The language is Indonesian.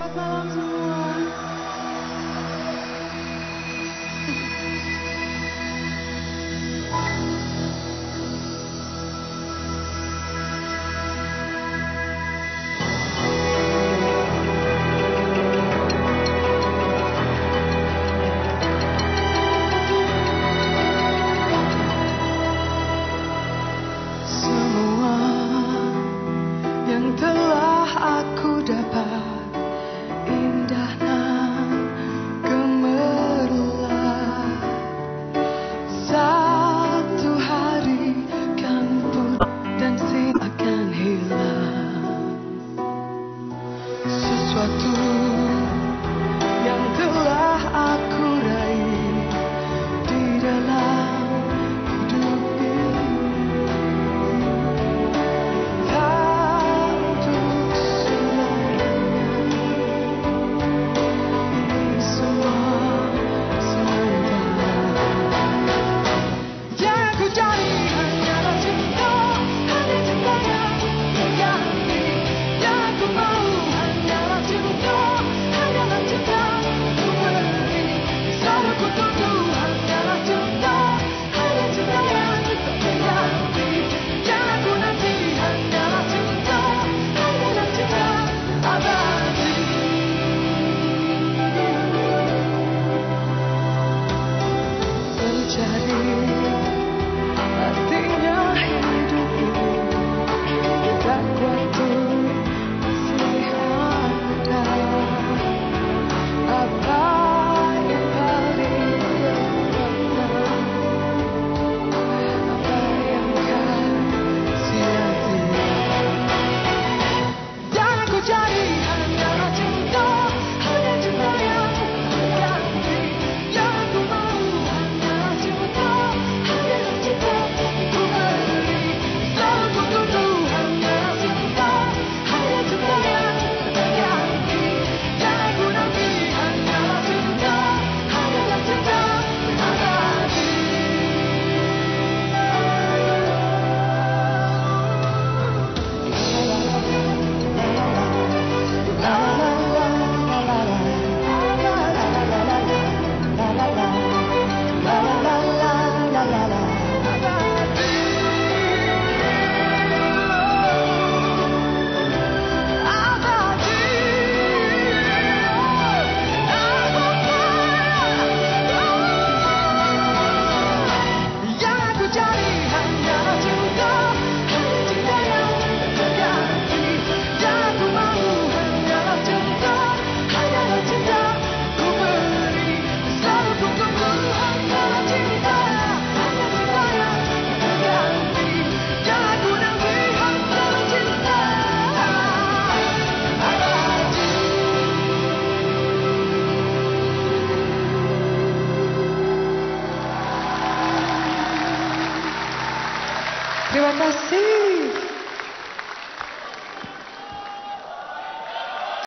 Selamat malam semua. Semua yang telah aku dapat Eu até!